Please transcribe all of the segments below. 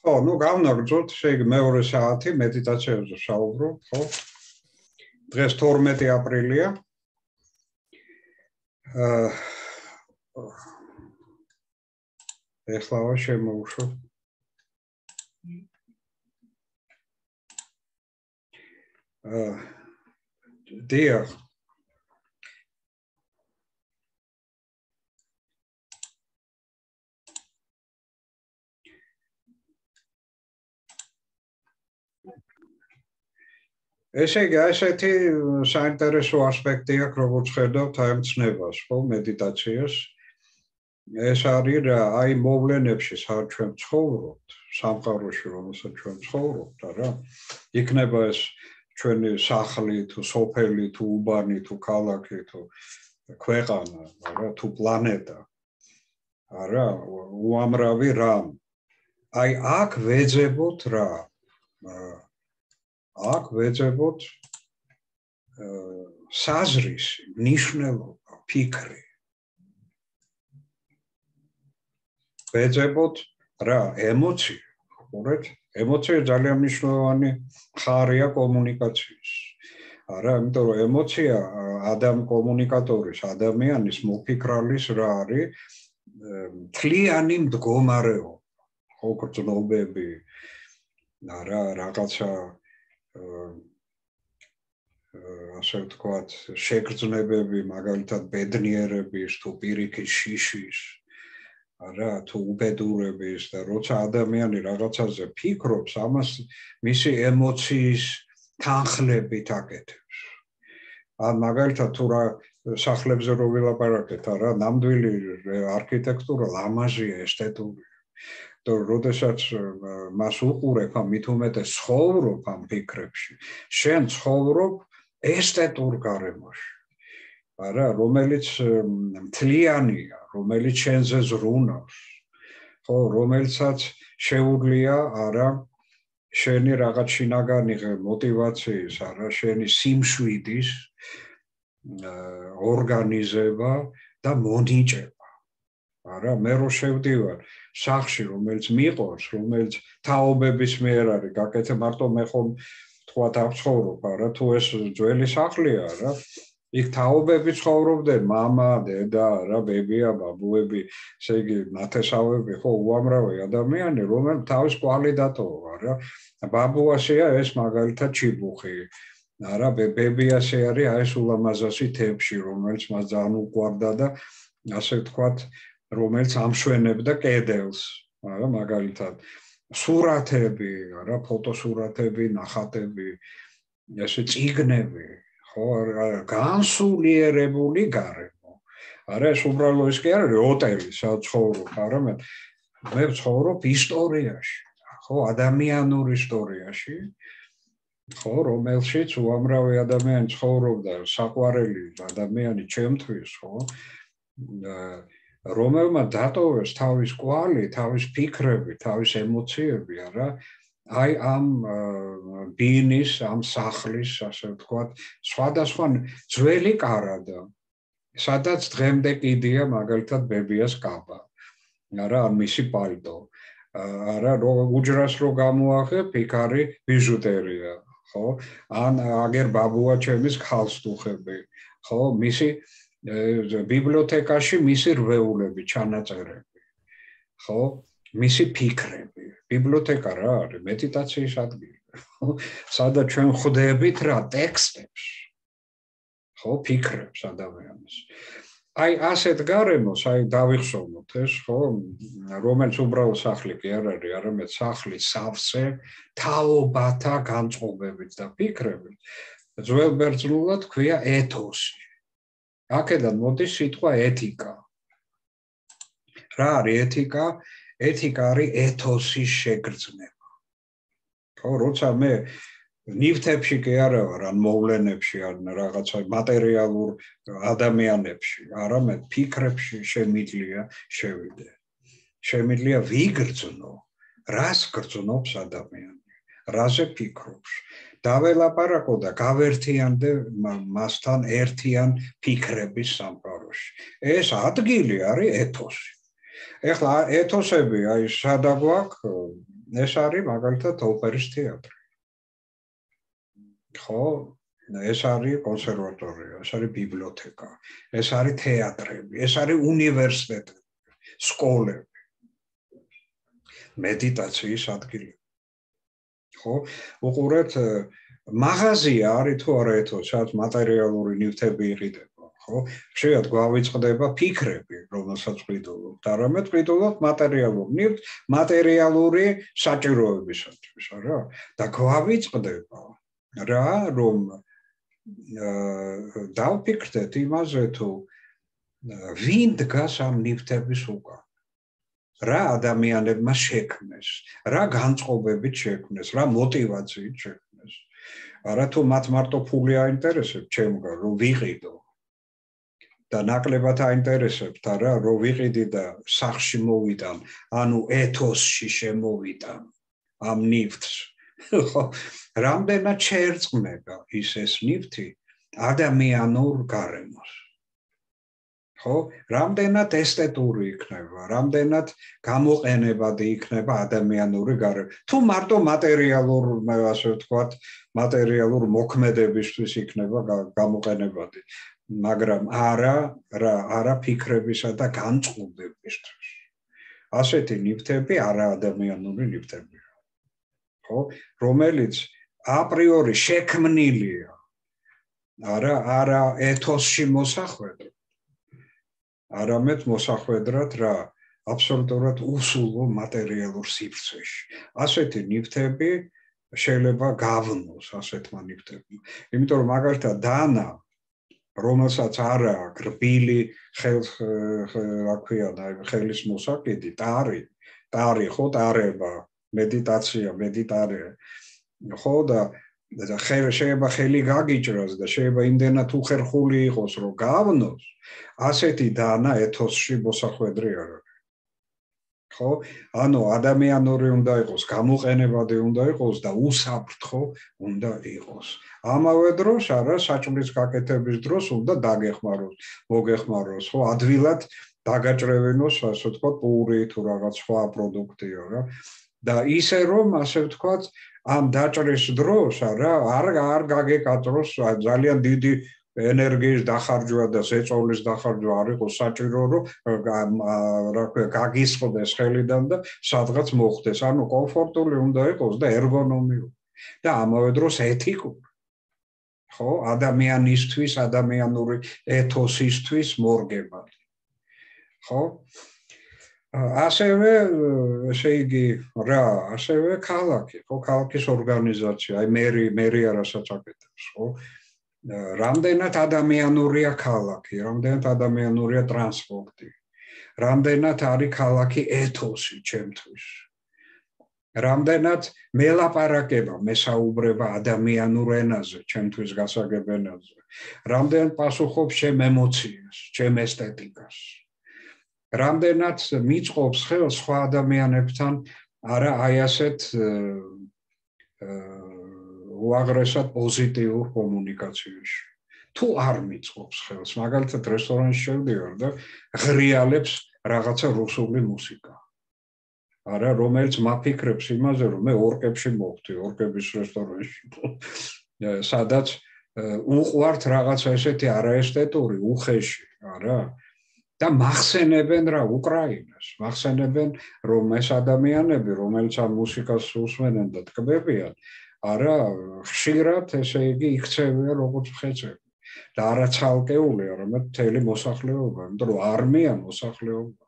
ხო, ну გამნაგრძოთ, შეიგ მეორე საათი მედიტაციაზე საუბრობ, ხო? დღეს 12 აპრილია. აა ეხლა შემოუშვა. აა დიახ, ესე იგი, ესეთი საინტერესო ასპექტი აქვს, როგორც ხედავთ აი მცნებას, ხო, მედიტაციას. ეს არის რა, აი მოვლენებში, სადაც ჩვენ ცხოვრობთ, სამყაროში, რომელსაც ჩვენ ცხოვრობთ, არა? იქნება ეს ჩვენი სახლი, თუ სოფელი, თუ უბანი, თუ ქალაქი, თუ ქვეყანა, არა, თუ პლანეტა. არა, უამრავი რამ. აი აქ ვეძებოთ რა? აა აქ ვეძებოთ საზრის ნიშნულობა, ფიქრი. ვეძებოთ რა, ემოცია, ხურეთ? ემოცია ძალიან მნიშვნელოვანი ხარია კომუნიკაციის. არა, იმიტომ რომ ემოცია ადამ კომუნიკატორის, ადამიანის მოფიქრალის რა არის? თლიანი მდგომარეობა. ხო, გრძნობები. არა, რაღაცა ასე ვთქვათ, შეგრძნებები, მაგალითად ბედნიერების თუ პირიქის შიშის არა თუ უბედურების და როცა ადამიანი რაღაცაზე ფიქრობს, ამას მისი ემოციის თანხლებით აკეთებს. ან მაგალითად თუ რა სახლებზე რო ვილაპარაკეთ, არა, ნამდვილი არქიტექტურა ლამაზია, ესთეტური. და როდესაც მას უყურებ ამ მithumetes ცხოვრობ ამ ფიქრებში, შენ ცხოვრობ ესთეტურ გარემოში. არა, რომელიც მთლიანია, რომელიც შენზე ზრუნავს. ხო, რომელსაც შეუძლია არა შენი რაღაც შინაგანი мотиваციის, არა შენი სიმშვიდის ორგანიზება და მონიჭება. არა მე რო შევდივარ სახში რომელიც მიყავს რომელიც თაობების მიერ არის გაკეთე მარტო მე ხომ თქვა დავცხოვრობ არა თუ ეს ძველი სახლია რა იქ თაობები ცხოვრობდნენ мама დედა რა ბებია ბაბუები ესე იგი ნათესავები ხო უამრავი ადამიანი რომელიც თავის კვალი დატოვა რა ბაბუაშია ეს მაგალითად ჩიბუხი არა ბებიასე არის აი ეს ულამაზესი თებში რომელიც მას ძალიან უყვარდა და ასე ვთქვათ რომელიც ამშვენებდა კედელს, არა მაგალითად სურათები, არა ფოტოსურათები, ნახატები, ესე ციგნები, ხო, განსულიერებული გარემო. არა ეს უბრალოდ ის კი არის ოტელი, ცხოვრობ, არა მე მე ცხოვრობ ისტორიაში, ხო, ადამიანურ ისტორიაში. ხო, რომელშიც უამრავი ადამიანი ცხოვრობდა, საყვარელი ადამიანი ჩემთვის, ხო? აა რომელმა დატოვეს თავის კვალი, თავის ფიქრები, თავის ემოციები, არა? აი ამ ბინის, ამ სახლის, ასე ვთქვათ, სხვადასხვა ძველი კარადა. სადაც დღემდე კიდია მაგალითად ბებიას კაბა. არა, ამ მისი პალტო. არა, რო უჯრას რო გამოახებ, იქ არის ბიჟუტერია, ხო? ან აგერ ბაბუა ჩემის ხალს თუხები, ხო? მისი ბიბლიოთეკაში მისი რვეულები, ჩანაწერები. ხო? მისი ფიქრები. ბიბლიოთეკა რა არის? მედიტაციის ადგილი. სადაც ჩვენ ხვდებით რა ტექსტებს. ხო, ფიქრებს ადამიანის. აი ასეთ გარემოს, აი დავიხსოვნოთ ეს, ხო, რომელიც უბრალოდ სახლი კი არ არის, არამედ სახლი სავსე თაობათა განწყობებით და ფიქრებით. ძველ ბერძნულად ქვია ეთოსი. აქედან მოდის სიტყვა ეთიკა. რა არის ეთიკა? ეთიკა არის ეთოსის შეგრძნება. ხო, როცა მე ნივთებში კი არა ვარ, ან მოვლენებში, ან რაღაცა მატერიალურ ადამიანებში, არამედ ფიქრებში შემიძლია შევიდე. შემიძლია ვიგრძნო, რას გრძნობს ადამიანი? რაზე ფიქრობს? დაველაპარაკო და გავერთიანდე მასთან ერთიან ფიქრების სამყაროში. ეს ადგილი არის ეთოსი. ეხლა ეთოსები აი სადა გვაქვს ეს არის მაგალითად ოპერის თეატრი. ხო, ეს არის კონსერვატორია, ეს არის ბიბლიოთეკა, ეს არის თეატრები, ეს არის უნივერსიტეტი, სკოლები. მედიტაციის ადგილი. ხო? უყურეთ მაღაზია არის თუ არა ეთო, სადაც მატერიალური ნივთები იყიდება, ხო? შეიძლება გვავიწყდება ფიქრები, რომელსაც ვყიდულობთ, არამედ ვყიდულობთ მატერიალურ ნივთს, მატერიალური საჭიროებისათვის, არა? და გვავიწყდება რა, რომ დავფიქრდეთ იმაზე თუ ვინ დგას ამ ნივთების უკან? რა ადამიანებმა შექმნეს, რა განწყობებით შექმნეს, რა мотиваციით შექმნეს. არა თუ მათ მარტო ფული აინტერესებს ჩემგან, რომ ვიყიდო. და ნაკლებად აინტერესებს არა, რომ ვიყიდი და სახში მოვიტან, ანუ ეთოსში შემოვიტან ამ ნიფტს. ხო, რამდენად შეერწყმება ის ეს ნიფტი ადამიანურ გარემოს. ხო? რამდენად ესთეტური იქნება, რამდენად გამოყენებადი იქნება ადამიანური გარემო. თუ მარტო მატერიალურ, ასე ვთქვათ, მატერიალურ მოქმედებისთვის იქნება გამოყენებადი, მაგრამ არა, რა, არა ფიქრებისა და განწყობებისთვის. ასეთი ნივთები არა ადამიანური ნივთებია. ხო? რომელიც აპრიორი შექმნილია არა არა ეთოსში მოსახვედრ არამედ მოსახვედრად რა აბსოლუტურად უსულო მატერიალურ სივრცეში. ასეთი ნივთები შეიძლება გავნოს ასეთმა ნივთებმა. იმიტომ რომ მაგალითად დანა რომელსაც არ აქვს რბილი ხელ რა ქვია და ხელის მოსაკიდი, ტარი, ტარი ხო ტარება, მედიტაცია, მედიტარია. ხო და და შეიძლება ხელი გაგიჭრას და შეიძლება იმდენად უხერხული იყოს რომ გავნოს. ასეთი დანა ეთოსში მოსახვედრი არ არის ხო? ანუ ადამიანური უნდა იყოს გამოყენებადი უნდა იყოს და უსაფრთხო უნდა იყოს. ამავე დროს არა საჭმლის გაკეთების დროს უნდა დაგეხმაროს მოგეხმაროს ხო? ადვილად დაგაჭრევინოს ასე ვთქვა პური თუ რაღაც სხვა პროდუქტია რა და ისე რომ ასე ვთქვათ ამ დაჭრის დროს რა არ არ გაგეკატროს ძალიან დიდი ენერგიის დახარჯვა და ზეწოლის დახარჯვა არ იყოს საჭირო რომ რა ქვია გაგისხდეს ხელიდან და სადღაც მოხდეს. ანუ კომფორტული უნდა იყოს და ერგონომიული და ამავე დროს ეთიკური ხო ადამიანისთვის ადამიანური ეთოსისთვის მორგებად. ხო ასევე ესე იგი რა, ასევე ქალაქი, ხო, ქალაქის ორგანიზაცია, აი მერი, მერი არასაც აკეთებს, ხო? რამდენად ადამიანურია ქალაქი, რამდენად ადამიანურია ტრანსპორტი. რამდენად არის ქალაქი ეთოსი ჩემთვის. რამდენად მელაპარაკება, მესაუბრება ადამიანურ ენაზე, ჩემთვის გასაგებ ენაზე. რამდენად პასუხობს ჩემ ემოციას, ჩემ ესთეტიკას. რამდენად მიწყობს ხელს სხვა ადამიანებთან არა აი ასეთ უაღრესად პოზიტიურ კომუნიკაციაში. თუ არ მიწყობს ხელს მაგალითად რესტორანში შევდივარ და ღრიალებს რაღაცა რუსული მუსიკა. არა რომელიც მაფიქრებს იმაზე რომ მე ორკებში მოვხდი ორკების რესტორანში. სადაც უყვართ რაღაცა ესეთი არაესთეტური უხეში არა და მახსენებენ რა უკრაინას, მახსენებენ რომ ეს ადამიანები, რომელიც ამ მუსიკას უსმენენ და ტკბებიან, არა ხშირად ესე იგი იქცევიან როგორც ხეწები და არა ცალკეული, არამედ მთელი მოსახლეობა, იმიტომ რომ არმია მოსახლეობა.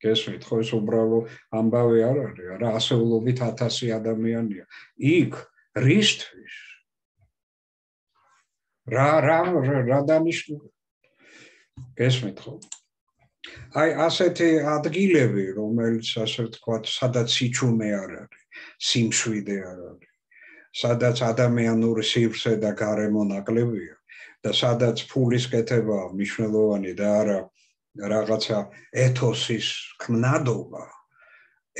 გესმით ხო ეს უბრალო ამბავი არ არის, არა ასეულობით 1000 ადამიანია. იქ რისთვის? რა რა რა დანიშნულია გესმით ხო? აი ასეთი ადგილები, რომელიც ასე ვთქვათ, სადაც სიჩუმე არ არის, სიმშვიდე არ არის, სადაც ადამიანური სივრცე და გარემო ნაკლებია და სადაც ფულის კეთება მნიშვნელოვანი და არა რაღაცა ეთოსის ქმნადობა,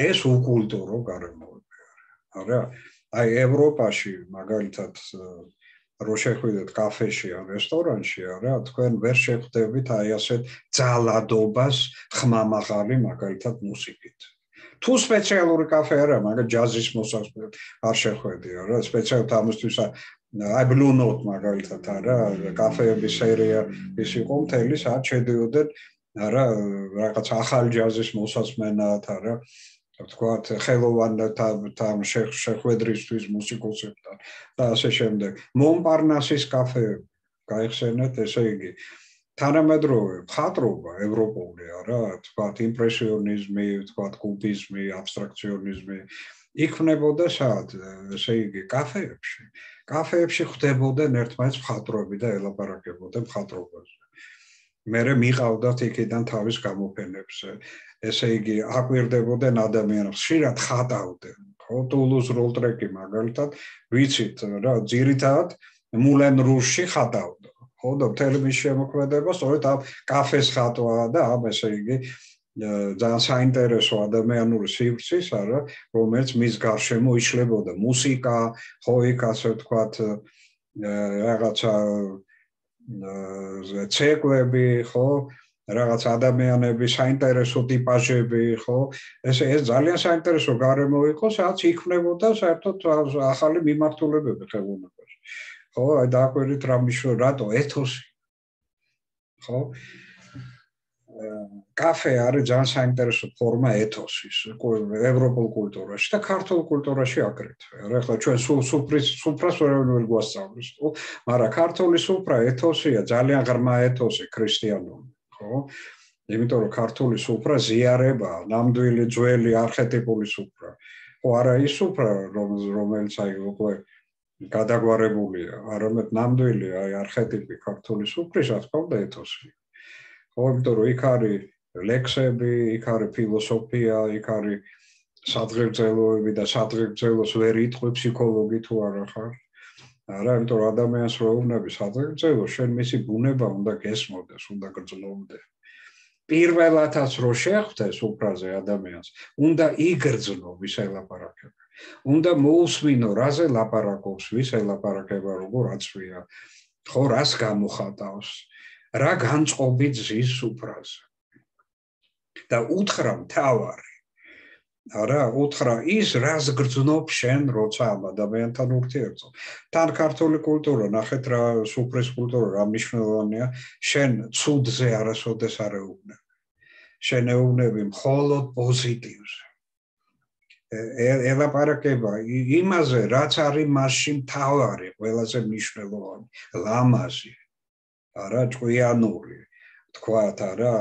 ეს უკულტურო გარემოები არის. არა? აი ევროპაში მაგალითად რო შეხვიდეთ კაფეში ან რესტორანში, რა, თქვენ ვერ შეხვდებით აი ასეთ ძალადობას ხმამაღალი მაგალითად მუსიკით. თუ სპეციალური კაფე არა მაგრამ ჯაზის მოსასწრაფად არ შეხვედია რა სპეციალურად ამისთვის აი blue note მაგალითად არა კაფეების სერია ის იყო მთელი საათ შედიოდნენ არა რაღაც ახალ ჯაზის მოსასმენად არა თქვათ ხელოვანთა შეხვედრისთვის მუსიკოსებთან და ასე შემდეგ. მონპარნასის კაფე გაიხსენეთ ესე იგი თანამედროვე მხატვრობა ევროპული არა თქვათ იმპრესიონიზმი თქვათ კუბიზმი აბსტრაქციონიზმი იქნებოდა სად ესე იგი კაფეებში. კაფეებში ხდებოდნენ ერთმანეთს მხატვრები და ელაპარაკებოდნენ მხატვრობაზე. მე მიყავდათ იქიდან თავის გამოფენებს ესე იგი აკვირდებოდნენ ადამიანებს ხშირად ხატავდნენ ხო? ტულუს როლტრეკი მაგალითად ვიცით რა ძირითადად მულენ რუში ხატავდა ხო? და თელმის შემოქმედება სწორედ ამ კაფეს ხატვა და ამ ესე იგი ძალიან საინტერესო ადამიანური სივრცის არა რომელიც მის გარშემო იშლებოდა. მუსიკა ხო იქ ასე ვთქვათ რაღაცა ცეკვები ხო რაღაც ადამიანები საინტერესო ტიპაჟები ხო? ესე ეს ძალიან საინტერესო გარემო იყო სადაც იქნებოდა საერთოდ ახალი მიმართულებები ხელოვნებაში. ხო? აი დააკვირდით რა მიშო რატო? ეთოსი. ხო? კაფე არის ძალიან საინტერესო ფორმა ეთოსის ევროპულ კულტურაში და ქართულ კულტურაში აგრეთვე. რა ახლა ჩვენ სულ სუფრის სუფრას ვერ გვასწავლის, ხო? მაგრამ ქართული სუფრა ეთოსია, ძალიან ღრმა ეთოსი ქრისტიანული, ხო? იმიტომ რომ ქართული სუფრა ზიარება, ნამდვილი ძველი არქეტიპული სუფრა. ხო, არა ის სუფრა, რომელიც აი უკვე გადაგვარებულია, არამედ ნამდვილი აი არქეტიპი ქართული სუფრის, რა თქმა უნდა, ეთოსი. ხო, იმიტომ რომ იქ არის ლექსები, იქ არის ფილოსოფია, იქ არის სადღეგრძელოები და სადღეგრძელოს ვერ იტყვი ფსიქოლოგი თუ არა ხარ. არა, იმიტომ რომ ადამიანს რო უნები სადღეგრძელო, შენ მისი ბუნება უნდა გესმოდეს, უნდა გრძნობდეს. პირველათაც რო შეხვდეს უფრაზე ადამიანს, უნდა იგრძნო ვის ელაპარაკება. უნდა მოусმინო რაზე ლაპარაკობს ვის ელაპარაკება როგორ აცვია ხო რას გამოხატავს რა განწყობი ძის უფრაზე და უთხრა მთავარი არა უთხრა ის რას გრძნობ შენ როცა ამ ადამიანთან ურთიერთობ თან ქართული კულტურა ნახეთ რა სუფრის კულტურა რა მნიშვნელოვანია შენ ცუდზე არასოდეს არ ეუბნები შენ ეუბნები მხოლოდ პოზიტივზე ელაპარაკება იმაზე, რაც არის მასში მთავარი, ყველაზე მნიშვნელოვანი, ლამაზი. არა ჭკვიანური. თქვათ, არა,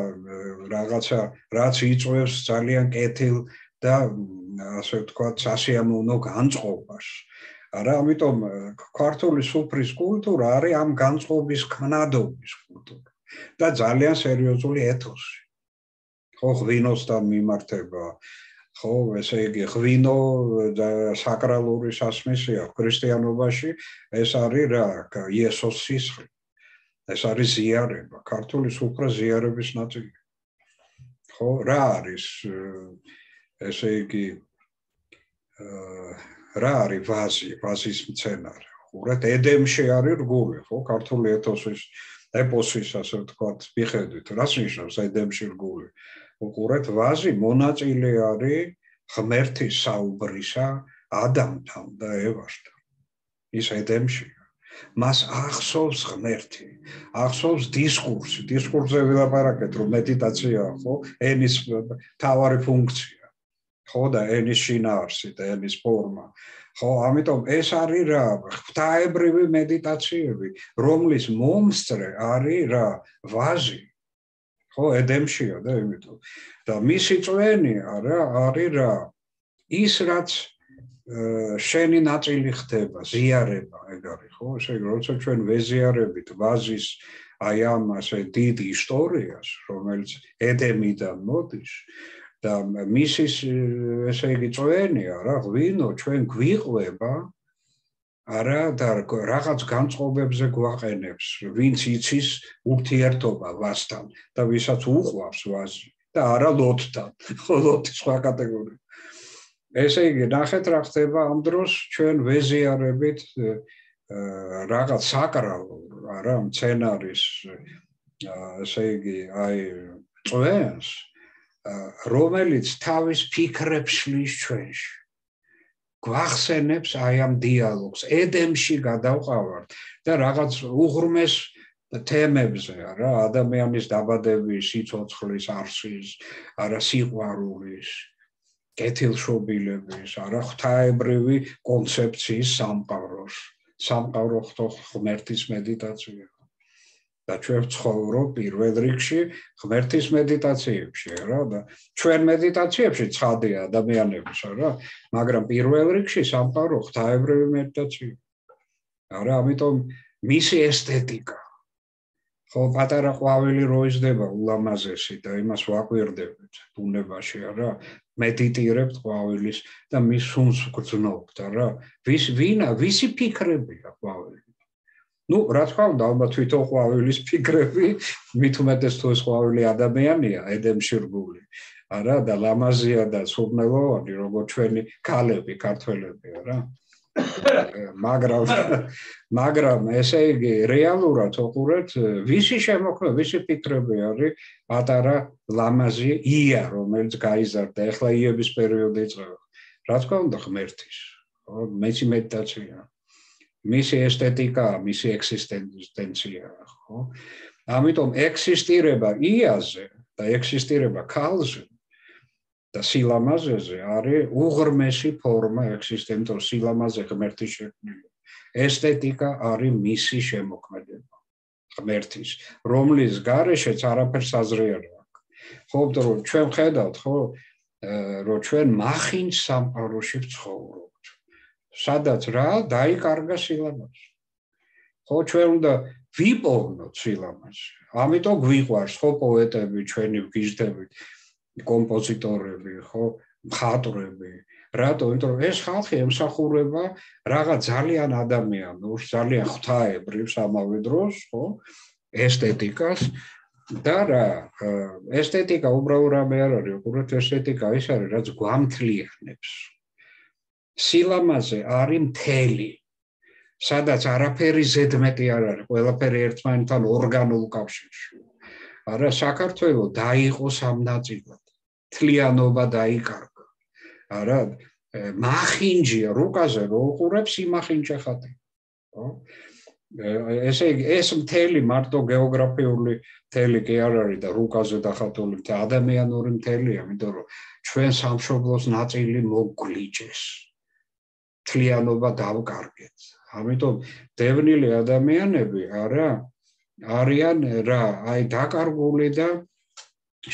რაღაცა, რაც იწვევს ძალიან კეთილ და ასე ვთქვათ, სასიამოვნო განწყობას. არა, ამიტომ ქართული სუფრის კულტურა არის ამ განწყობის ქნადობის კულტურა და ძალიან სერიოზული ეთოსი. ხო, ღვინოსთან მიმართება, ხო, ესე იგი ღვინო და საკრალური სასმისია ქრისტიანობაში ეს არის რა, იესოს სისხლი. ეს არის ზიარება, ქართული სუფრა ზიარების ნაწილი. ხო, რა არის ესე იგი რა არის ვაზი, ვაზის მცენარე. ხურათ ედემში არის რგული, ხო, ქართული ეთოსის ეპოსის ასე ვთქვათ, მიხედვით, რას ნიშნავს ედემში რგული? უყურეთ ვაზი მონაწილე არის ღმერთის საუბრისა ადამთან და ევასთან. ის ედემში მას ახსოვს ღმერთი ახსოვს დისკურსი. დისკურსზე ვილაპარაკეთ რომ მედიტაცია ხო? ენის თავარი ფუნქცია ხო და ენის შინაარსი და ენის ფორმა. ხო ამიტომ ეს არის რა ღვთაებრივი მედიტაციები რომლის მომსწრე არის რა ვაზი. ხო ედემშია და იმიტომ და მისი წვენი არა არის რა ის რაც შენი ნაწილი ხდება ზიარება ეგ არის ხო? ესე იგი როცა ჩვენ ვეზიარებით ვაზის აი ამ ასე დიდ ისტორიას რომელიც ედემიდან მოდის და მისის ესე იგი წვენი არა ღვინო ჩვენ გვიყვება არა და რაღაც განწყობებზე გვაყენებს, ვინც იცის ურთიერთობა ვასთან და ვისაც უყვარს ვაზი და არა ლოთთან, ხოლოდ სხვა კატეგორია. ესე იგი, ნახეთ რა ხდება ამ დროს ჩვენ ვეზიარებით რაღაც საკრალო, არა, მცენარის ესე იგი, აი წვენს რომელიც თავის ფიქრებს შლის ჩვენში. გვახსენებს აი ამ დიალოგს, ედემში გადავყავართ და რაღაც უღრმეს თემებზე რა, ადამიანის დაბადების, სიცოცხლის, არსის, არა სიყვარულის, კეთილშობილების, არა ღვთაებრივი კონცეფციის სამყაროს, სამყარო ღმერთის მედიტაცია. და ჩვენ ცხოვრობ პირველ რიგში ღმერთის მედიტაციებში, რა და ჩვენ მედიტაციებში ცხადია ადამიანებს, რა, მაგრამ პირველ რიგში სამყარო ღვთაებრივი მედიტაცია. არა, ამიტომ მისი ესთეტიკა. ხო პატარა ყვავილი როიზდება ულამაზესი და იმას ვაკვირდებით ბუნებაში რა მედიტირებთ ყვავილის და მის სუნს გძნობთ რა ვის ვინა ვისი ფიქრებია ყვავილი ну რა თქმა უნდა ალბათ თვითონ ყვავილის ფიქრები მით უმეტეს თუ ეს ყვავილი ადამიანია ედემში რგული არა და ლამაზია და სურნელოვანი როგორც ჩვენი ქალები ქართველები რა მაგრამ მაგრამ ესე იგი რეალურად უყურეთ ვისი შემოქმედება ვისი ფიქრები არის პატარა ლამაზი ია რომელიც გაიზარდა ეხლა იების პერიოდი იწყება რა თქმა უნდა ღმერთის. მეცი მედიტაცია მისი ესთეტიკა მისი ექსისტენცია ხო ამიტომ ექსისტირება იაზე და ექსისტირება ქალზე და სილამაზეზე არის უღრმესი ფორმა ექსისტენტურ სილამაზე ღმერთის შექმნილი. ესთეტიკა არის მისი შემოქმედება ღმერთის, რომლის გარეშეც არაფერს აზრი არ აქვს. ხო, რომ ჩვენ ხედავთ, ხო, რომ ჩვენ მახინჯ სამყაროში ვცხოვრობთ. სადაც რა დაიკარგა სილამაზე. ხო, ჩვენ უნდა ვიპოვნოთ სილამაზე. ამიტომ გვიყვარს ხო პოეტები, ჩვენი გიჟდებით. კომპოზიტორები, ხო, მხატვრები. რატო? იმიტომ რომ ეს ხალხი ემსახურება რაღაც ძალიან ადამიანურს, ძალიან ღვთაებრებს ამავე დროს, ხო? ესთეტიკას და რა, ესთეტიკა უბრალოდ რამე არ არის, უბრალოდ ესთეტიკა ის არის, რაც გვამთლიანებს. სილამაზე არის მთელი. სადაც არაფერი ზედმეტი არ არის, ყველაფერი ერთმანეთთან ორგანულ კავშირში. არა, საქართველოს დაიყო სამნაწილად. თლიანობა დაიკარგა. არა, მახინჯია რუკაზე რო უყურებს იმახინჯა ხათი. ხო? ესე იგი ეს მთელი მარტო გეოგრაფიული მთელი კი არ არის და რუკაზე დახატული და ადამიანური მთელია, იმიტომ რომ ჩვენ სამშობლოს ნაწილი მოგვლიჯეს. თლიანობა დავკარგეთ. ამიტომ დევნილი ადამიანები არა არიან რა, აი დაკარგული და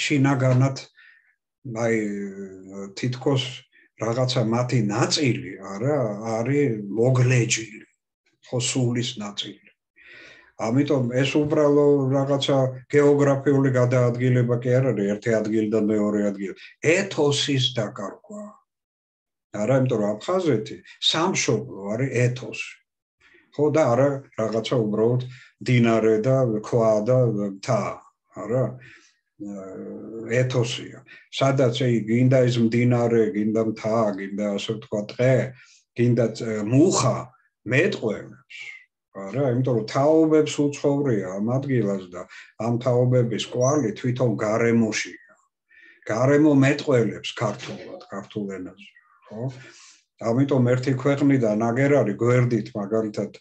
შინაგანად აი თითქოს რაღაცა მათი ნაწილი არა არის მოგლეჯილი ხო სულის ნაწილი. ამიტომ ეს უბრალო რაღაცა გეოგრაფიული გადაადგილება კი არ არის ერთი ადგილიდან მეორე ადგილ ეთოსის დაკარგვა არა იმიტომ რომ აფხაზეთი სამშობლო არის ეთოსი ხო და არა რაღაცა უბრალოდ დინარე და ქვა და თა არა ეთოსია. სადაც აი გინდა ის მდინარე, გინდა მთა, გინდა ასე ვთქვა ტყე, გინდა მუხა მეტყვევებს. არა, იმიტომ რომ თაობებს უცხოვრია ამ ადგილას და ამ თაობების კვალი თვითონ გარემოშია. გარემო მეტყველებს ქართულად, ქართულ ენაზე, ხო? ამიტომ ერთი ქვეყნიდან აგერ არის გვერდით მაგალითად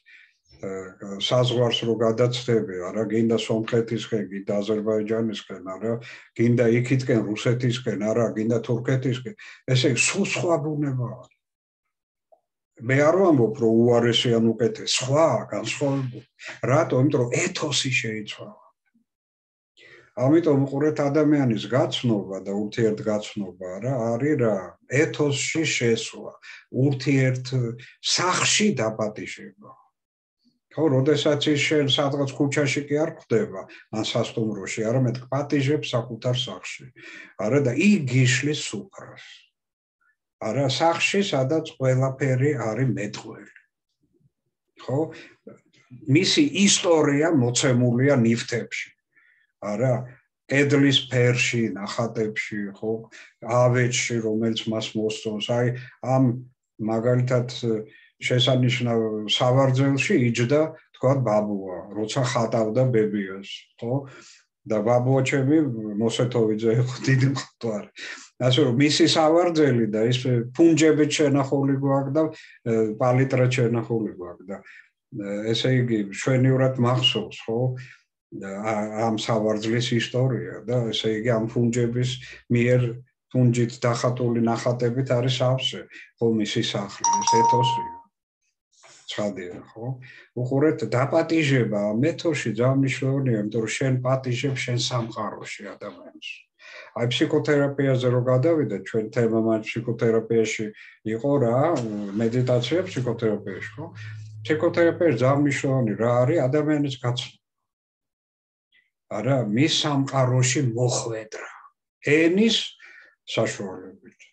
საზღვარს რო გადაცდები, არა გინდა სომხეთისკენ, გინდა აზერბაიჯანისკენ, არა გინდა იქითკენ რუსეთისკენ, არა გინდა თურქეთისკენ, ესე სულ სხვა ბუნებაა. მე არ ვამბობ, რომ უარესი ან უკეთეს, სხვა განსხვავებული. რატო? იმიტომ რომ ეთოსი შეიცვალა. ამიტომ უყურეთ ადამიანის გაცნობა და ურთიერთგაცნობა რა არის რა ეთოსში შესვლა ურთიერთ სახში დაპატიშება ხო, როდესაც ის შენ სადღაც ქუჩაში კი არ ხვდება, ან სასტუმროში, არამედ პატიჟებს საკუთარ სახში. არა და იგიშლის სუფრას. არა სახში, სადაც ყველაფერი არის მეტყველი. ხო? მისი ისტორია მოცემულია ნიფთებში. არა კედლის ფერში, ნახატებში, ხო? ავეჯში, რომელიც მას მოსწონს. აი ამ მაგალითად შესანიშნავ სავარძელში იჯდა თქვა ბაბუა როცა ხატავდა ბებიას ხო და ბაბუაჩემი მოსეთოვიძე იყო დიდი მხატვარი. ასე რომ მისი სავარძელი და ის ფუნჯებით შენახული გვაქვს და პალიტრა შენახული გვაქვს და ესე იგი შვენივრად მახსოვს ხო ამ სავარძლის ისტორია და ესე იგი ამ ფუნჯების მიერ ფუნჯით დახატული ნახატებით არის ავსე ხო მისი სახლი ეს ეთოსი ჩადია ხო? უყურეთ დაპატიჟება მეთოში ძალიან მნიშვნელოვანია იმიტომ რომ შენ პატიჟებ შენ სამყაროში ადამიანს. აი ფსიქოთერაპიაზე რო გადავიდეთ ჩვენ თემა მაგ ფსიქოთერაპიაში იყო რა მედიტაცია ფსიქოთერაპიაში ხო? ფსიქოთერაპია ძალიან მნიშვნელოვანი რა არის ადამიანის გაცნობა არა მის სამყაროში მოხვედრა ენის საშუალებით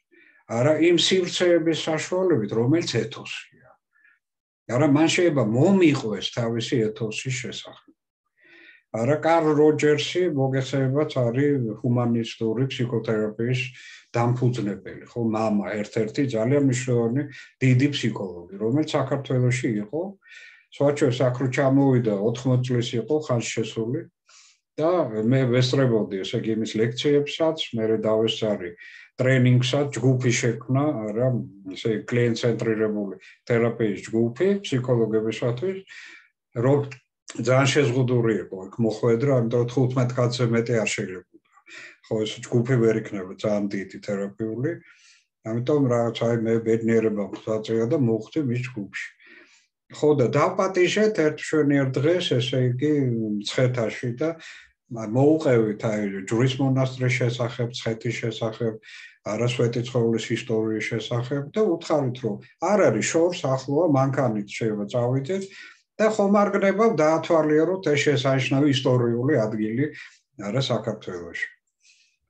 არა იმ სივრცეების საშუალებით რომელიც ეთოსია არა მან შეიძლება მომიყვეს თავისი ეთოსის შესახებ არა კარლ როჯერსი მოგეხსენებათ არის ჰუმანისტური ფსიქოთერაპიის დამფუძნებელი ხო мама ერთ-ერთი ძალიან მნიშვნელოვანი დიდი ფსიქოლოგი რომელიც საქართველოსში იყო სვაჩო საკრო ჩამოვიდა 80 წლის იყო ხანს შესული და მე ვესწრებოდი ესე იგი იმის ლექციებსაც, მე დავესწარი ტრენინგსაც, ჯგუფი შექმნა, რა, ესე კლიენტ ცენტრირებული თერაპიის ჯგუფი ფსიქოლოგებისათვის, რომ ძალიან შეზღუდული იყო იქ მოხვედრა, ამიტომ 15 კაცზე მეტი არ შეიძლება. ხო, ეს ჯგუფი ვერ იქნება ძალიან დიდი თერაპიული. ამიტომ რაღაც აი მე ბედნიერება ვხდაწია და მოხვდი მის ჯგუფში. ხო და დაპატიჟეთ ერთ შვენიერ დღეს, ესე იგი, ცხეთაში და მოუყევით აი ჯურის მონასტრის შესახებ, ცხეთის შესახებ, არასვეტი ცხოვრების ისტორიის შესახებ და უთხარით რომ არ არის შორს ახლოა მანქანით შეიძლება წავიდეთ და ხომ არ გნება დაათვალიეროთ ეს შესანიშნავი ისტორიული ადგილი არა საქართველოში.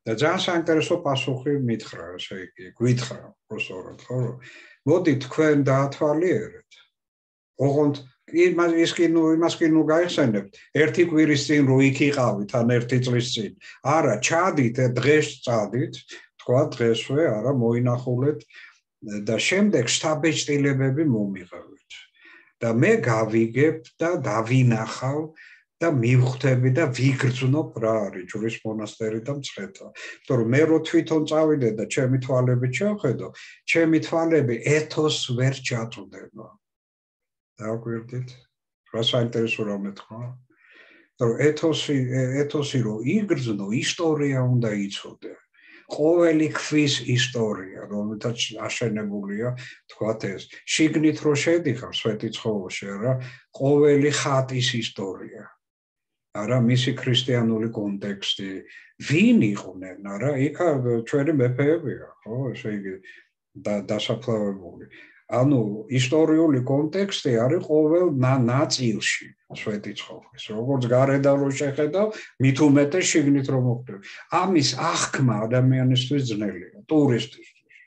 და ძალიან საინტერესო პასუხი მითხრა, ესე იგი, გვითხრა პროფესორად, ხო? მოდი თქვენ დაათვალიერეთ. ოღონდ იმას ის კი ნუ იმას კი ნუ გაიხსენებთ ერთი კვირის წინ რო იქ იყავით ან ერთი წლის წინ არა ჩადით დღეს წადით თქვა დღესვე არა მოინახულეთ და შემდეგ შტაბეჭდილებები მომიღავით და მე გავიგებ და დავინახავ და მივხვდები და ვიგრძნობ რა არის ჯურის მონასტერი და მცხეთა. იმიტომ რომ მე რო თვითონ წავიდე და ჩემი თვალებით შევხედო, ჩემი თვალები ეთოს ვერ ჩაწუდება. დააკვირდით რა საინტერესო რამე თქვა? რომ ეთოსი ეთოსი რომ იგრძნო ისტორია უნდა იცოდე. ყოველი ქვის ისტორია რომელთაც აშენებულია თქვათ ეს. შიგნით რო შედიხარ სვეტი ცხოველში რა ყოველი ხატის ისტორია. არა მისი ქრისტიანული კონტექსტი. ვინ იყვნენ არა? იქა ჩვენი მეფეებია ხო? ესე იგი და დასაფლავებული ანუ ისტორიული კონტექსტი არის ყოველ ნაწილში სვეტი ცხოვრების. როგორც გარედან რო შეხედავ, მით უმეტეს შიგნით რომ მოხდება. ამის აღქმა ადამიანისთვის ძნელია, ტურისტისთვის.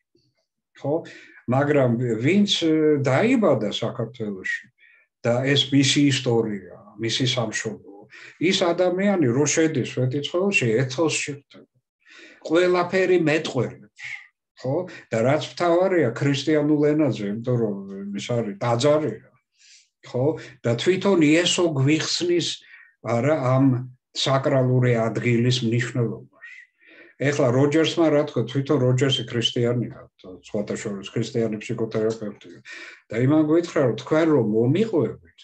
ხო? მაგრამ ვინც დაიბადა საქართველოში და ეს მისი ისტორია, მისი სამშობლო, ის ადამიანი რო შედის სვეტი ცხოვრებაში, ეთოსში ხდება. ყველაფერი მეტყვერებს. ხო? და რაც მთავარია ქრისტიანულ ენაზე, იმიტომ რომ ის არის დაძარია. ხო? და თვითონ იესო გვიხსნის არა ამ საკრალური ადგილის მნიშვნელობას. ეხლა როჯერსმა რა თქვა, თვითონ როჯერსი ქრისტიანია, სხვათა შორის ქრისტიანი ფსიქოთერაპევტია. და იმან გითხრა, რომ თქვენ რომ მომიყვებით,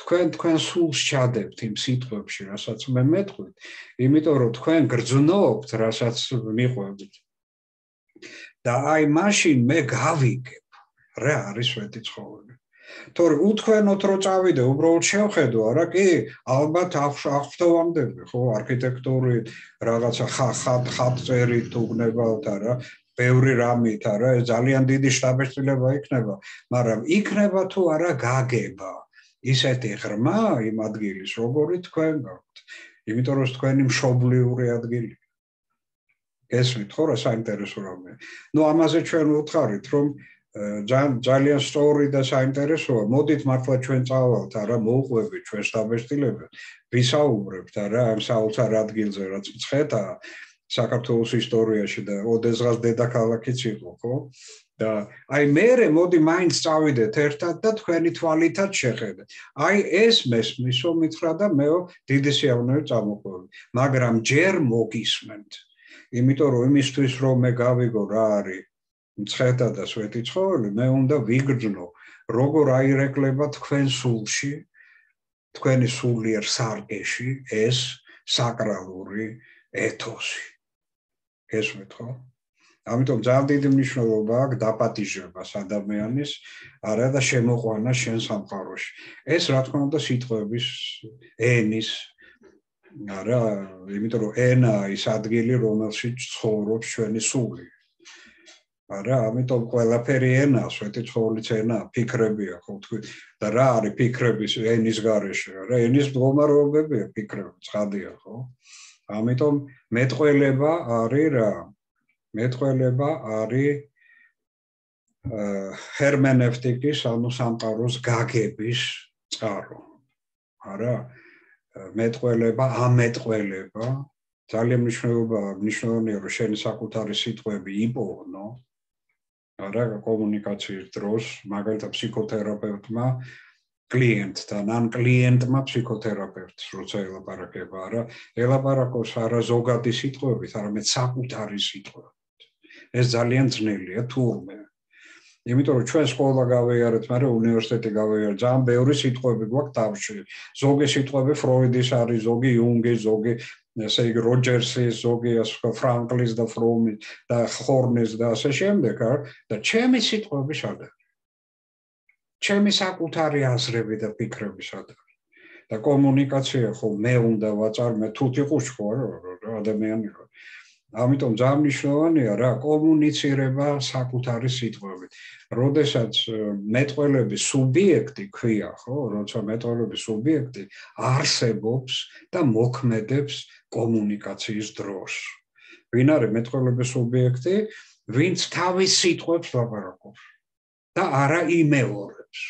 თქვენ თქვენ სულს ჩადებთ იმ სიტყვებში, რასაც მე მეტყვით, იმიტომ რომ თქვენ გრძნობთ, რასაც მიყვებით. და აი მაშინ მე გავიგებ რა არის სვეტი ცხოვრება თორე უთქვენოთ რომ წავიდე უბრალოდ შევხედო არა? კი ალბათ აღხდოვამდები ხო არქიტექტური რაღაცა ხახად ხატწერით უგნებავთ არა? ბევრი რამით არა? ძალიან დიდი შტაბეჭდილება იქნება მაგრამ იქნება თუ არა გაგება. ისეთი ღრმა იმ ადგილის როგორი თქვენ გაქვთ. იმიტომ რომ თქვენი მშობლიური ადგილია ესვით ხო რა საინტერესო რამე. ნუ ამაზე ჩვენ ვუთხარით რომ ძალიან ძალიან სწორი და საინტერესოა. მოდით მართლა ჩვენ წავალთ არა მოუყვებით ჩვენ სტაბეშტილებს. ვისაუბრებთ არა ამ საოცარ ადგილზე რაც მცხეთა საქართველოს ისტორიაში და ოდესღაც დედაქალაქიც იყო, ხო? და აი მე მოდი მაინც წავიდეთ ერთად და თქვენი თვალითაც შეხედეთ. აი ეს მესმის რომ მითხრა და მეო დიდი სიამოვნებით წამოყვები. მაგრამ ჯერ მოგისმენთ. იმიტომ რომ იმისთვის რომ მე გავიგო რა არის მცხეთა და სვეტი ცხოველი, მე უნდა ვიგრძნო როგორ აირეკლება თქვენ სულში, თქვენი სულიერ სარკეში ეს საკრალური ეთოსი. ეს მეთქო? ამიტომ ძალიან დიდი მნიშვნელობა აქვს დაპატიჟებას ადამიანის არა და შემოყვანა შენ სამყაროში. ეს რა თქმა უნდა სიტყვების ენის არა, იმიტომ რომ ენა ის ადგილი რომელშიც ცხოვრობს ჩვენი სული. არა, ამიტომ ყველაფერი ენა, სვეტი ცხოვრების ენა, ფიქრებია, ხო თქვი და რა არის ფიქრების ენის გარეშე? რა ენის მდგომარეობებია ფიქრები, ცხადია, ხო? ამიტომ მეტყველება არის რა? მეტყველება არის ჰერმენევტიკის, ანუ სამყაროს გაგების წყარო. არა? მეტყველება, ამეტყველება ძალიან მნიშვნელობა, მნიშვნელოვანია, რომ შენი საკუთარი სიტყვები იპოვნო. არა, კომუნიკაციის დროს, მაგალითად ფსიქოთერაპევტმა კლიენტთან, ან კლიენტმა ფსიქოთერაპევტს როცა ელაპარაკება, არა, ელაპარაკოს არა ზოგადი სიტყვებით, არამედ საკუთარი სიტყვებით. ეს ძალიან ძნელია თურმე. იმიტომ რომ ჩვენ სკოლა გავეარეთ, მაგრამ უნივერსიტეტი გავეარეთ, ძალიან ბევრი სიტყვები გვაქვს თავში. ზოგი სიტყვები ფროიდის არის, ზოგი იუნგის, ზოგი ესე იგი როჯერსის, ზოგი ასე ფრანკლის და ფრომის და ხორნის და ასე შემდეგ, არა? და ჩემი სიტყვები სადაა? ჩემი საკუთარი აზრები და ფიქრები სადაა? და კომუნიკაცია ხო მე უნდა ვაწარმე თუ თიყუშ ხო რა ადამიანი ხო ამიტომ ძალიან მნიშვნელოვანია რა კომუნიცირება საკუთარი სიტყვებით. როდესაც მეტყველების სუბიექტი ქვია, ხო, როცა მეტყველების სუბიექტი არსებობს და მოქმედებს კომუნიკაციის დროს. ვინ არის მეტყველების სუბიექტი? ვინც თავის სიტყვებს ლაპარაკობს და არა იმეორებს.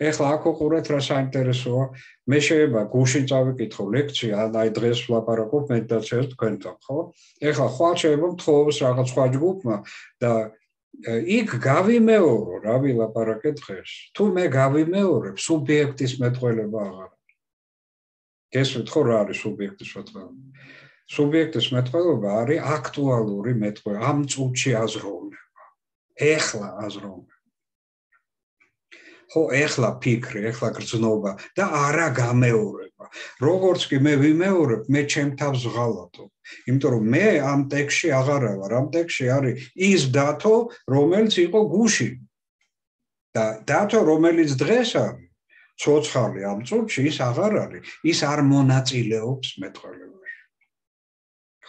ეხლა აქ უყურეთ რა საინტერესოა. მე შეიძლება გუშინ წავიკითხო ლექცია, აი დღეს ვლაპარაკობ მედიტაციას თქვენთან, ხო? ეხლა ხვალ შეიძლება მთხოვოს რაღაც სხვა ჯგუფმა და იქ გავიმეორო, რა ვილაპარაკე დღეს. თუ მე გავიმეორებ, სუბიექტის მეტყველება აღარ არის. გესმით ხო რა არის სუბიექტის მეტყველება? სუბიექტის მეტყველება არის აქტუალური მეტყველება, ამ წუთში აზროვნება. ეხლა აზროვნება. ხო ეხლა ფიქრი, ეხლა გრძნობა და არა გამეორება. როგორც კი მე ვიმეორებ, მე ჩემ თავს ღალატო. იმიტომ რომ მე ამ ტექსში აღარა ვარ, ამ ტექსში არის ის დათო, რომელიც იყო გუში. და დათო, რომელიც დღეს არის ცოცხალი ამ წუთში, ის აღარ არის, ის არ მონაწილეობს მეტყველებაში.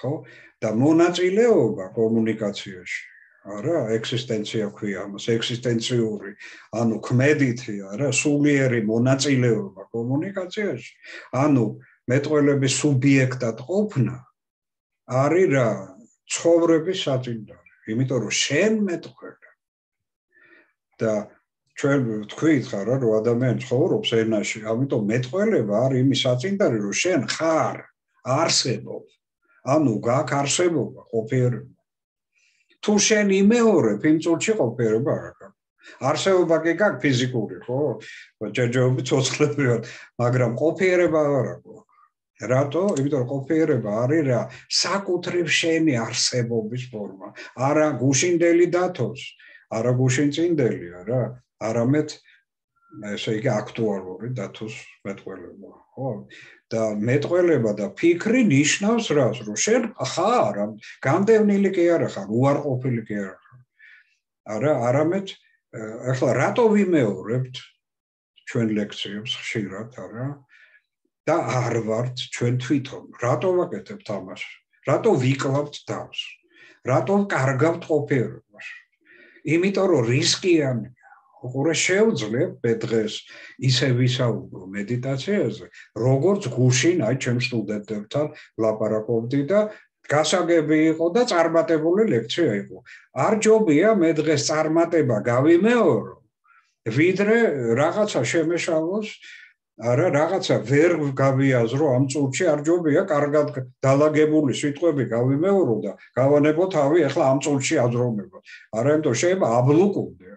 ხო? და მონაწილეობა კომუნიკაციაში არა ექსისტენცია ქვია ამას ექსისტენციური ანუ ქმედითი არა სულიერი მონაწილეობა კომუნიკაციაში. ანუ მეტყველების სუბიექტად ყოფნა არის რა ცხოვრების საწინდარი იმიტომ რომ შენ მეტყველე. და ჩვენ თქვით ხარ რომ ადამიანი ცხოვრობს ენაში ამიტომ მეტყველება არის იმის საწინდარი რომ შენ ხარ არსებობ. ანუ გაქ არსებობა ყოფიერება თუ შენ იმეორებ იმ წუთში ყოფიერება არ აქვს. არსებობა კი გაქვს ფიზიკური, ხო? ჯერჯერობით ცოცხლები ვარ, მაგრამ ყოფიერება არ აქვს. რატო? იმიტომ რომ ყოფიერება არის რა საკუთრივ შენი არსებობის ფორმა. არა გუშინდელი დათოს, არა გუშინწინდელია რა, არამედ ესე იგი აქტუალური დათოს მეტყველება, ხო? და მეტყველება და ფიქრი ნიშნავს რას, რომ შენ ხარ, გამდევნილი კი არა ხარ, უარყოფილი კი არა არა, არამედ ახლა რატო ვიმეორებთ ჩვენ ლექციებს ხშირად, არა? და არ ვართ ჩვენ თვითონ. რატო ვაკეთებთ ამას? რატო ვიკლავთ თავს? რატო კარგავთ ყოფიერებას? იმიტომ რომ რისკიანია. უყურე შეუძლებ დღეს ისე ვისაუბრო მედიტაციაზე, როგორც გუშინ აი ჩემ სტუდენტებთან ლაპარაკობდი და გასაგები იყო და წარმატებული ლექცია იყო. არ ჯობია მე დღეს წარმატება გავიმეორო, ვიდრე რაღაცა შემეშალოს არა რაღაცა ვერ გავიაზრო ამ წუთში არ ჯობია კარგად დაალაგებული სიტყვები გავიმეორო და გავანებო თავი ახლა ამ წუთში აზროვნება არა იმიტომ შეიძლება აბლუკობდე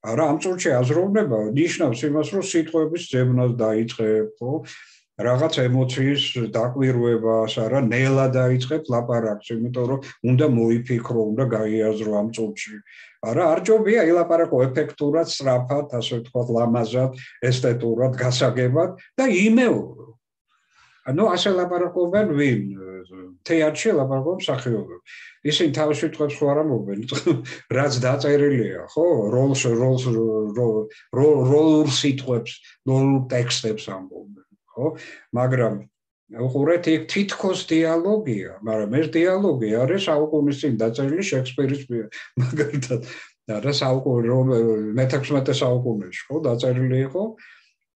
არა ამ წუთში აზროვნება ნიშნავს იმას რომ სიტყვების ძებნას დაიწყებ ხო რაღაც ემოციის დაკვირვებას არა ნელა დაიწყებ ლაპარაკს იმიტომ რომ უნდა მოიფიქრო უნდა გაიაზრო ამ წუთში არა არ ჯობია ელაპარაკო ეფექტურად, სწრაფად, ასე ვთქვათ, ლამაზად, ესთეტურად, გასაგებად და იმეორო. ანუ ასე ლაპარაკობენ ვინ? თეატრში ლაპარაკობენ მსახიობები. ისინი თავის სიტყვებს ხო არ ამობენ, რაც დაწერილია, ხო? როლს როლს როლ სიტყვებს, როლ ტექსტებს ამბობენ, ხო? მაგრამ უყურეთ იქ თითქოს დიალოგია, მაგრამ ეს დიალოგი არის საუკუნის წინ დაწერილი შექსპირის მაგალითად, და საუკუნე მე-16 საუკუნეში, ხო, დაწერილი იყო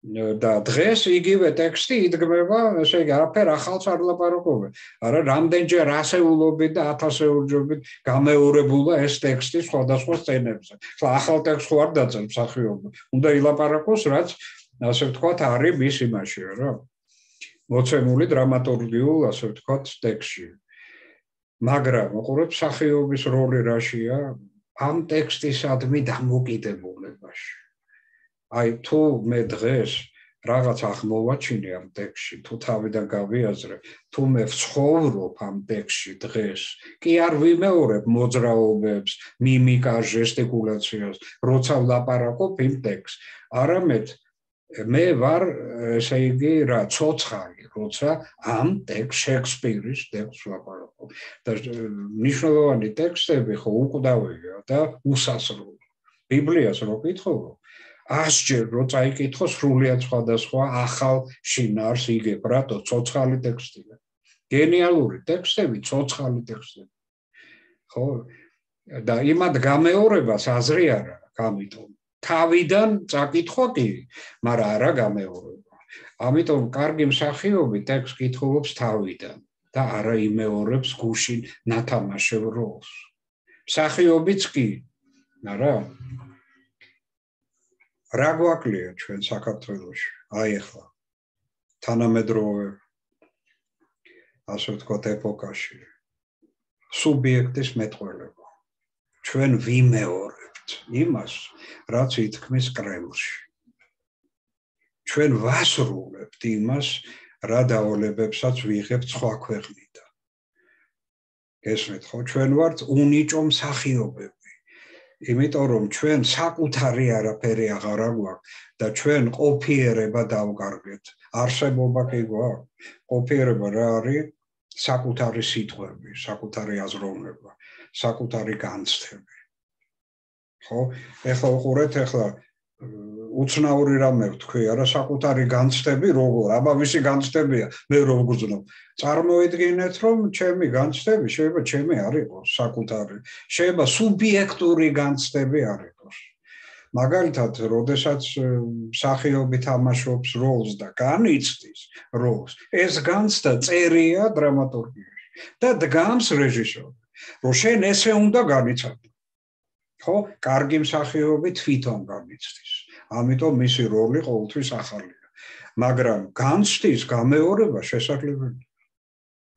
და დღეს იგივე ტექსტი იდგმება, ესე იგი, არაფერ ახალს არ ლაპარაკობენ. არა, რამდენჯერ ასეულობით და ათასეულობით გამეორებულა ეს ტექსტი სხვადასხვა სცენებზე. ხლა ახალ ტექსტს ხო არ დაწერს სახიობ. უნდა ილაპარაკოს, რაც ასე ვთქვათ, არის მის იმაში, რა. მოცემული დრამატურგიულ, ასე ვთქვათ, ტექსტში. მაგრამ უყურებ სახეობის როლი რაშია ამ ტექსტისადმი დამოკიდებულებაში. აი თუ მე დღეს რაღაც აღმოვაჩინე ამ ტექსტში, თუ თავიდან გავიაზრე, თუ მე ვცხოვრობ ამ ტექსტში დღეს, კი არ ვიმეორებ მოძრაობებს, მიმიკას, ჟესტიკულაციას, როცა ვლაპარაკობ იმ ტექსტს. არამედ მე ვარ ესე იგი რა ცოცხალი როცა ამ ტექსტ შექსპირის ტექსტს ვაპარაკო და მნიშვნელოვანი ტექსტები ხო უკვდავია და უსასრულო. ბიბლიას რო კითხო ასჯერ რო წაიკითხო სრულიად სხვადასხვა ახალ შინარს იგებ რატო ცოცხალი ტექსტია გენიალური ტექსტები ცოცხალი ტექსტები ხო და იმად გამეორებას აზრი არა გამიტომ თავიდან წაკითხო კი, მაგრამ არა გამეორება. ამიტომ კარგი მსახიობი ტექსტ კითხულობს თავიდან და არა იმეორებს გუშინ ნათამაშებ როლს. მსახიობიც კი, არა? რა გვაკლია ჩვენ საქართველოში? აი ახლა თანამედროვე ასე ვთქვათ ეპოქაში სუბიექტის მეტყველება. ჩვენ ვიმეორ იმას, რაც ითქმის კრემლში. ჩვენ ვასრულებთ იმას, რა დაოლებებსაც ვიღებთ სხვა ქვეყნიდან. ესმეთ ხო, ჩვენ ვართ უნიჭო მსახიობები. იმიტომ რომ ჩვენ საკუთარი არაფერი აღარ აგვაქვს და ჩვენ ყოფიერება დავკარგეთ. არსებობა კი გვაქვს. ყოფიერება რა არის? საკუთარი სიტყვები, საკუთარი აზროვნება, საკუთარი განცდები. ხო? ეხლა უყურეთ ეხლა უცნაური რამე ვთქვი, არა საკუთარი განცდები როგორ, აბა ვისი განცდებია, მე როგორ გძნობ. წარმოიდგინეთ, რომ ჩემი განცდები შეიძლება ჩემი არ იყოს საკუთარი, შეიძლება სუბიექტური განცდები არ იყოს. მაგალითად, როდესაც სახიობი თამაშობს როლს და განიცდის როლს, ეს განცდა წერია დრამატურგიაში და დგამს რეჟისორი, რომ შენ ესე უნდა განიცადო. ხო? კარგი მსახიობი თვითონ გამიცდის. ამიტომ მისი როლი ყოველთვის ახალია. მაგრამ განცდის გამეორება შესაძლებელია.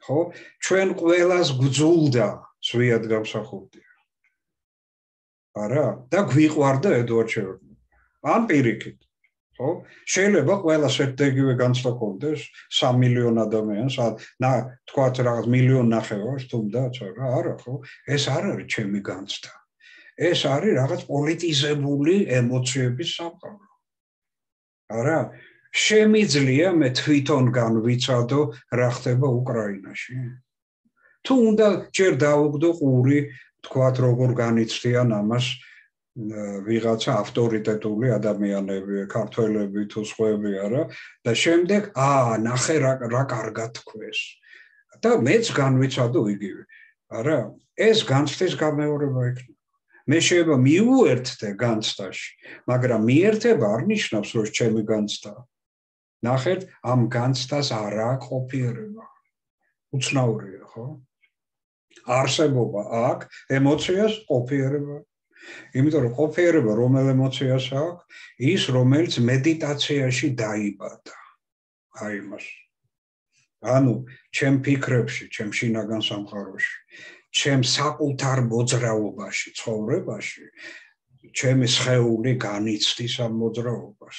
ხო? ჩვენ ყველას გძულდა სვიად გამსახურდია. არა? და გვიყვარდა ედვარდ შერნი. ამ პირიქით. ხო? შეიძლება ყველას ერთგივე განცდა კონდეს 3 მილიონ ადამიანს, და თქვა რაღაც მილიონ ნახევარს თუნდაც, რა, არა, ხო? ეს არ არის ჩემი განცდა. ეს არის რაღაც პოლიტიზებული ემოციების სამყარო. არა, შემიძლია მე თვითონ განვიცადო რა ხდება უკრაინაში. თუ უნდა ჯერ დაუგდო ყური, თქვათ როგორ განიცდიან ამას ვიღაცა ავტორიტეტული ადამიანები, ქართველები თუ სხვები არა და შემდეგ აა ნახე რა რა კარგად თქვეს. და მეც განვიცადო იგივე. არა, ეს განცდის გამეორება იქნება. მე შეიძლება მიუერთდე განცდაში, მაგრამ მიერთება არ ნიშნავს, რომ ჩემი განცდა. ნახეთ, ამ განცდას არ აქვს ყოფიერება. უცნაურია, ხო? არსებობა აქვს ემოციას ყოფიერება. იმიტომ რომ ყოფიერება რომელ ემოციას აქვს, ის რომელიც მედიტაციაში დაიბადა. აი მას. ანუ ჩემ ფიქრებში, ჩემ შინაგან სამყაროში, ჩემ საკუთარ მოძრაობაში, ცხოვრებაში, ჩემი სხეული განიცდის ამ მოძრაობას.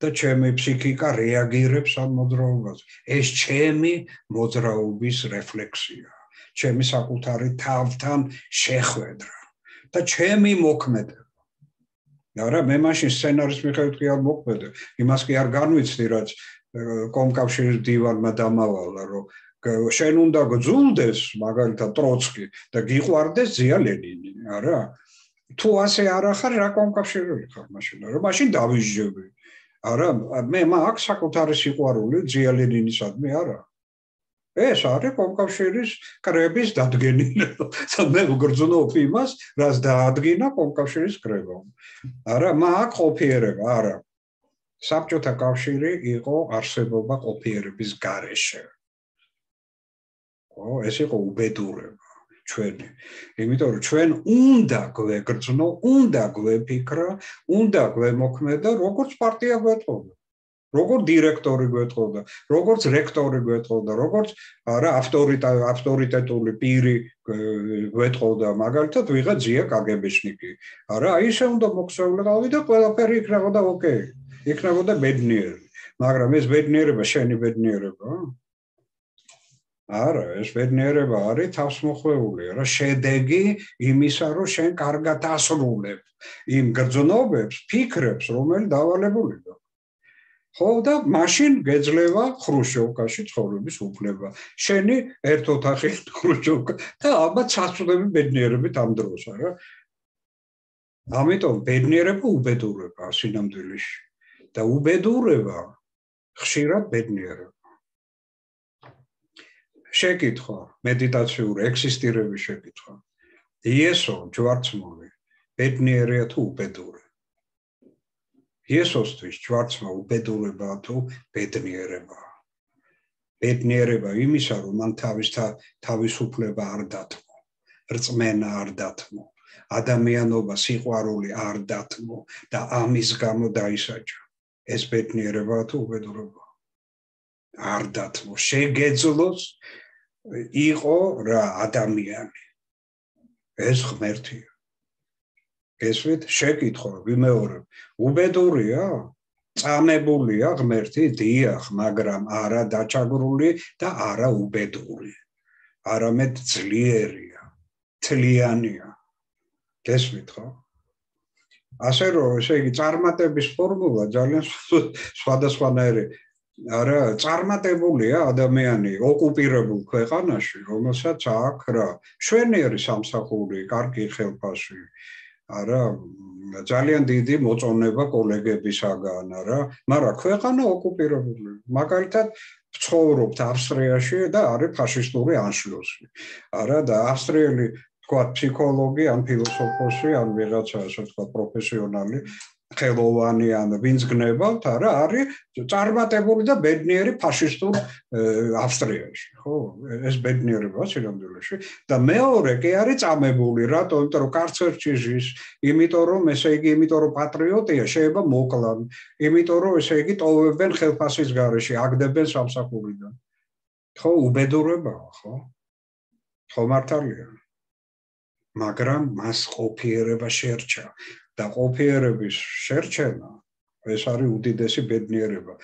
და ჩემი ფსიქიკა რეაგირებს ამ მოძრაობას. ეს ჩემი მოძრაობის რეფლექსია. ჩემი საკუთარი თავთან შეხვედრა და ჩემი მოქმედება. არა, მე მაშინ სცენარის მიხედვით კი არ მოქმედებ. იმას კი არ განვიცდი, რაც კომკავშირის დივანმა დამავალა, რომ შენ უნდა გძულდეს მაგალითად ტროცკი და გიყვარდეს ზია ლენინი, არა? თუ ასე არ ახარ, რა კომკავშირული ხარ მაშინ? რომ მაშინ დავიჟები. არა, მე მაქვს საკუთარი სიყვარული ზია ლენინისადმი, არა? ეს არის კომკავშირის კრების დადგენილი. მე ვგრძნობ იმას, რაც დაადგინა კომკავშირის კრება. არა, მაქვს ყოფიერება, არა. საბჭოთა კავშირი იყო არსებობა ყოფიერების გარეშე. ო, ეს იყო უბედურება ჩვენი. იმიტომ რომ ჩვენ უნდა გვეგრძნო, უნდა გვეფიქრა, უნდა გვემოქმედა როგორც პარტია გვეთხოვდა. როგორ დირექტორი გვეთხოვდა, როგორც რექტორი გვეთხოვდა, როგორც რა ავტორიტა ავტორიტეტული პირი გვეთხოვდა, მაგალითად ვიღა ძია კგბ-შნიკი. არა, აი ესე უნდა მოხსეულიყავი და ყველაფერი იქნებოდა ოკეი. იქნებოდა ბედნიერი. მაგრამ ეს ბედნიერება შენი ბედნიერება? არა, ეს ბედნიერება არის თავსმოხვეული, რა შედეგი იმისა, რომ შენ კარგად ასრულებ იმ გრძნობებს, ფიქრებს, რომელიც დავალებულია. ხო და მაშინ გეძლევა ხრუშოვკაში ცხოვრების უფლება. შენი ერთ ოთახი ხრუშოვკა და ალბათ ჩასწრები ბედნიერებით ამ დროს, არა? ამიტომ ბედნიერება უბედურება სინამდვილეში და უბედურება ხშირად ბედნიერება. შეკითხვა, მედიტაციური ექსისტირების შეკითხვა. იესო ჯვარცმული ბედნიერია თუ უბედურება? იესოსთვის ჯვარცმა უბედურება თუ ბედნიერება. ბედნიერება იმისა, რომ მან თავის თავისუფლება არ დათმო, რწმენა არ დათმო, ადამიანობა სიყვარული არ დათმო და ამის გამო დაისაჯა. ეს ბედნიერება თუ უბედურება? არ დათმო, შეგეძლოს იყო რა ადამიანი. ეს ღმერთია. ესვით შეკითხვა ვიმეორებ. უბედურია წამებულია ღმერთი დიახ მაგრამ არა დაჩაგრული და არა უბედური. არამედ ძლიერია თლიანია. ესვით ხო? ასე რომ ესე იგი წარმატების ფორმულა ძალიან სხვადასხვანაირი არა წარმატებულია ადამიანი ოკუპირებულ ქვეყანაში რომელსაც აქვს რა შვენიერი სამსახური კარგი ხელფასი. არა ძალიან დიდი მოწონება კოლეგებისაგან არა. მაგრამ ქვეყანა ოკუპირებული. მაგალითად ცხოვრობთ ავსტრიაში და არის ფაშისტური ანშლუსი არა და ავსტრიელი თქვა ფსიქოლოგი ან ფილოსოფოსი ან ვიღაცა ასე თქვა პროფესიონალი ხელოვანი ან ვინც გნებავთ, არა, არის წარმატებული და ბედნიერი ფაშისტურ ავსტრიაში, ხო? ეს ბედნიერება სინამდვილეში და მეორე კი არის წამებული, რატო? იმიტომ რომ კარცერჩი ჟის, იმიტომ რომ ესე იგი, იმიტომ რომ პატრიოტია შეიძლება მოკლან, იმიტომ რომ ესე იგი ტოვებენ ხელფასის garaში, აგდებენ სამსახურიდან. ხო, უბედურებაა, ხო? ხო მართალია. მაგრამ მას ყოფიერება შეერჩა. და ყოფიერების შერჩენა ეს არის უდიდესი ბედნიერება